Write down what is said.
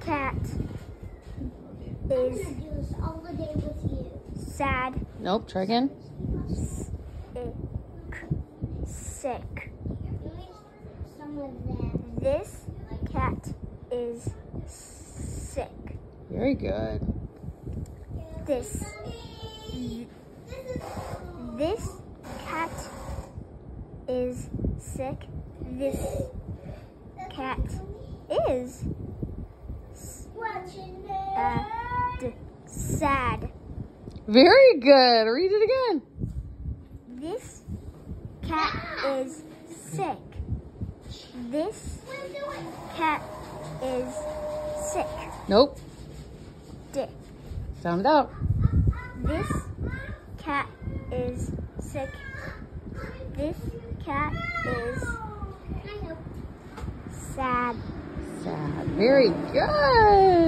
cat is Use all the day with you. sad, Nope, try again. sick. Some of them. This cat is sick. Very good. This this cat is sick. This cat is uh, d- sad. Very good. Read it again. This cat is sick. This cat is sick. Nope. Dick. Sound it out. This cat is sick. This cat is sad. Sad. Very good.